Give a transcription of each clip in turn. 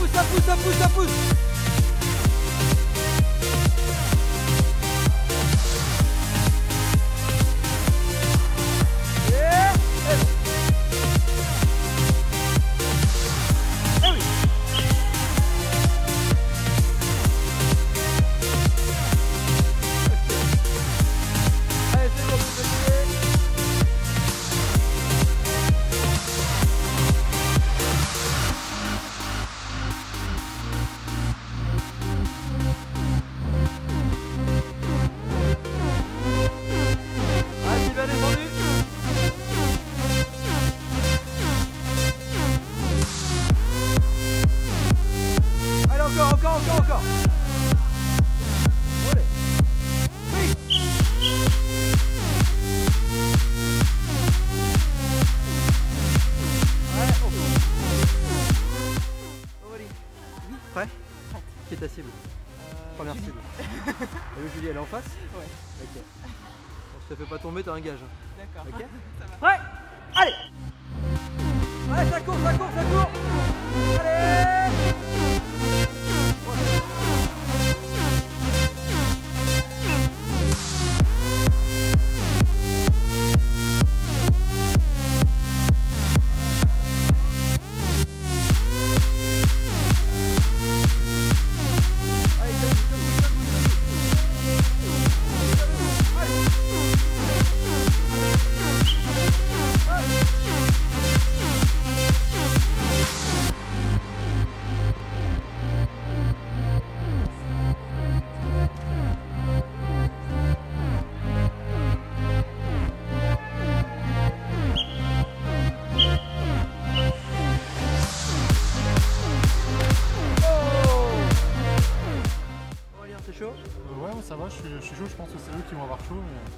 pousse, ça pousse, ça pousse, ça pousse. encore, encore, Prêt Qui est ta cible Première cible. Ah Julie, elle est en face Ouais. Ok. Bon, pas tomber, t'as un gage. D'accord. Ok Allez Allez, ça court, ça court, ça court Allez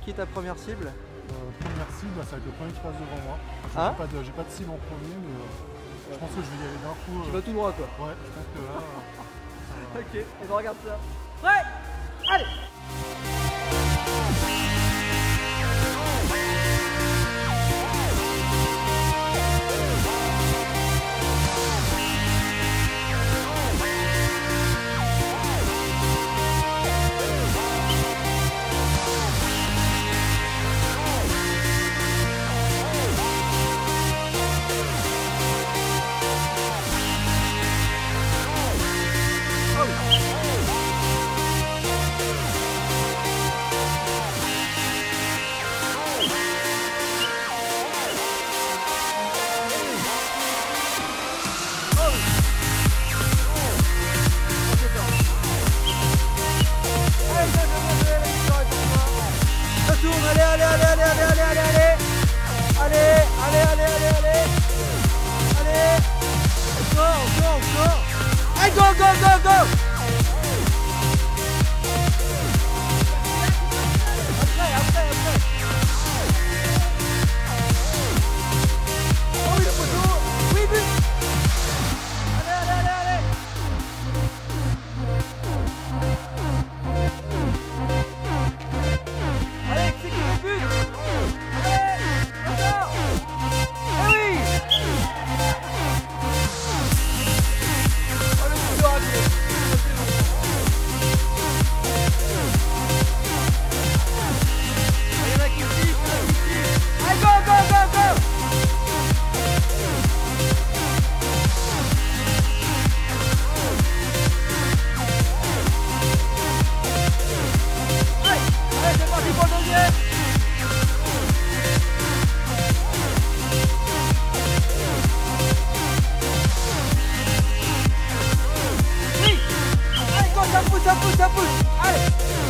Qui est ta première cible? Euh, première cible, bah, c'est avec le premier qui passe devant moi. Ah j'ai pas, de, pas de cible en premier, mais euh, je pense que je vais y aller d'un coup. Tu euh. vas tout droit, quoi. Ouais, je pense que là. ok, on regarde ça. Prêt Allez puxa, puxa. Ai.